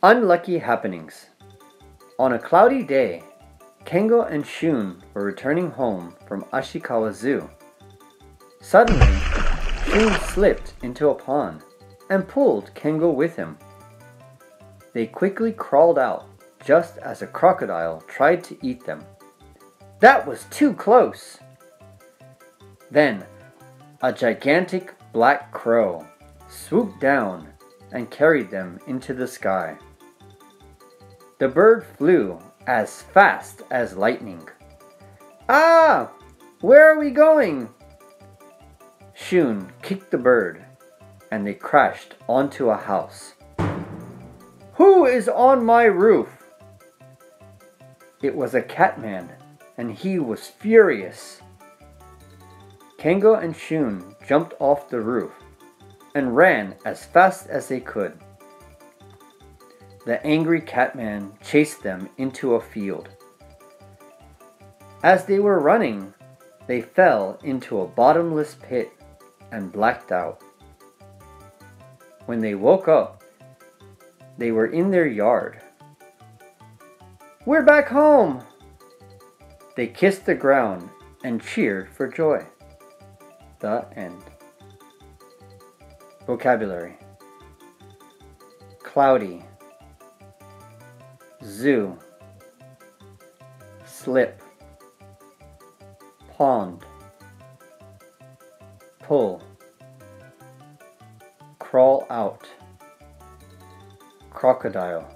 Unlucky happenings. On a cloudy day, Kengo and Shun were returning home from Ashikawa Zoo. Suddenly, Shun slipped into a pond and pulled Kengo with him. They quickly crawled out just as a crocodile tried to eat them. That was too close! Then, a gigantic black crow swooped down and carried them into the sky. The bird flew as fast as lightning. Ah! Where are we going? Shun kicked the bird and they crashed onto a house. Who is on my roof? It was a catman, and he was furious. Kengo and Shun jumped off the roof and ran as fast as they could. The angry catman chased them into a field. As they were running, they fell into a bottomless pit and blacked out. When they woke up, they were in their yard. We're back home! They kissed the ground and cheered for joy. The end. Vocabulary Cloudy, Zoo, Slip, Pond, Pull, Crawl out, Crocodile,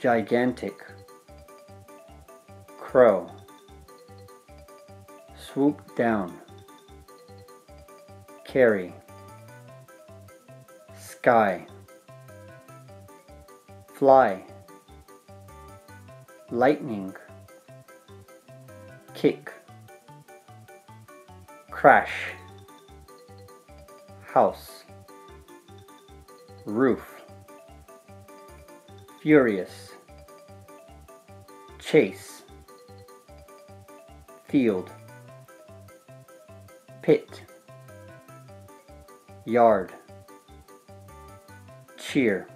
Gigantic, Crow, Swoop down, Carry. Sky, fly, lightning, kick, crash, house, roof, furious, chase, field, pit, yard cheer.